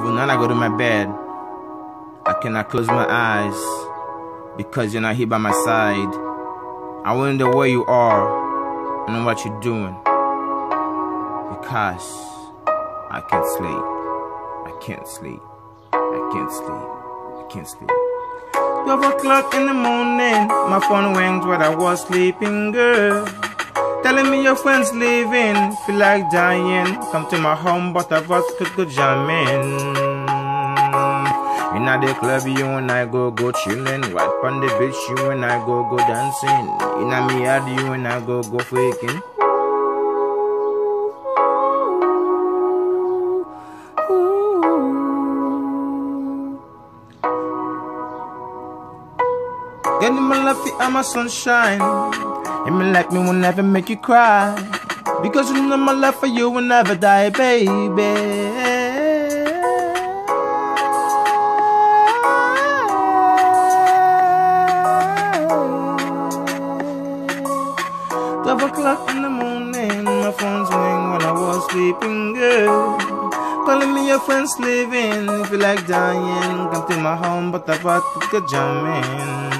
travel, now I go to my bed. I cannot close my eyes because you're not here by my side. I wonder where you are and what you're doing because I can't sleep. I can't sleep. I can't sleep. I can't sleep. 12 o'clock in the morning, my phone rings while I was sleeping, girl. Telling me your friends leaving, feel like dying. Come to my home, but of us could go jamming. In the club, you and I go go chillin'. Right on the beach, you and I go go dancing. In a me yard, you and I go go faking. Get in my life, I'm my sunshine. And me like me will never make you cry. Because you know my love for you will never die, baby. O'clock in the morning, my phone's ring when I was sleeping, girl. Calling me your friends leaving, if you like dying, come to my home, but I bought to get jamming.